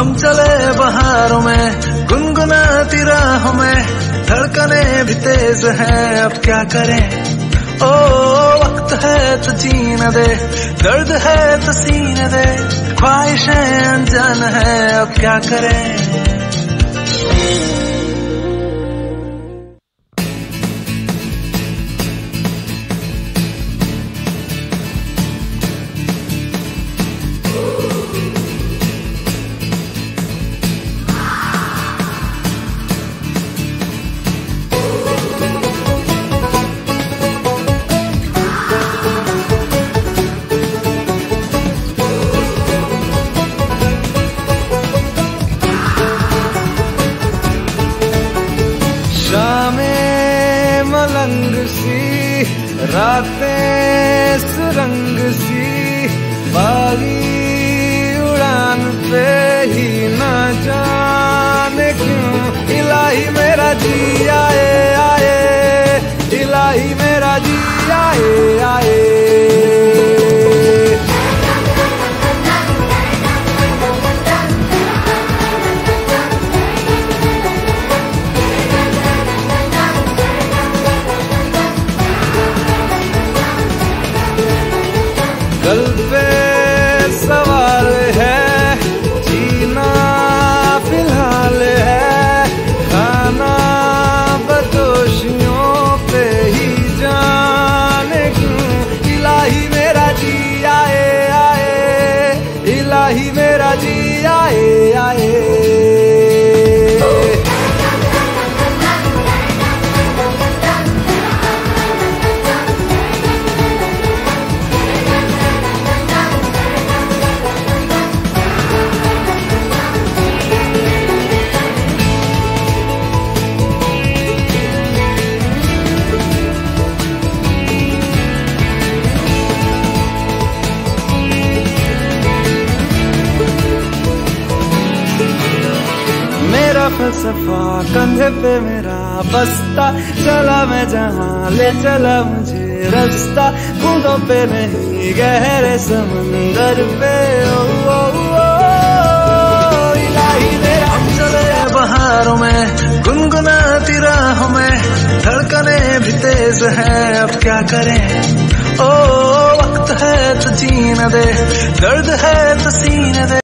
हम चले बहारों में, गुनगुनाती राहों में, धड़कने भी तेज है, अब क्या करें? ओ, वक्त है तो जीने दे, दर्द है तो सीने दे, ख्वाहिशें अनजान है, अब क्या करें? मलंग सी, रातें सुरंग सी बागी उड़ान पे ही न जाने क्यों? इलाही मेरा जी आए आए। इलाही मेरा जी आए आए। इलाही मेरा जी आए फलसफा कंधे पे मेरा बस्ता। चला मैं जहाँ ले चला मुझे रास्ता। बूंदों पे नहीं गहरे समंदर पे। ओ, ओ, ओ, चले बहारों में। गुनगुनाती राहों में धड़कने भी तेज है। अब क्या करें? ओ वक्त है तो जीने दे दर्द है तो सीने दे।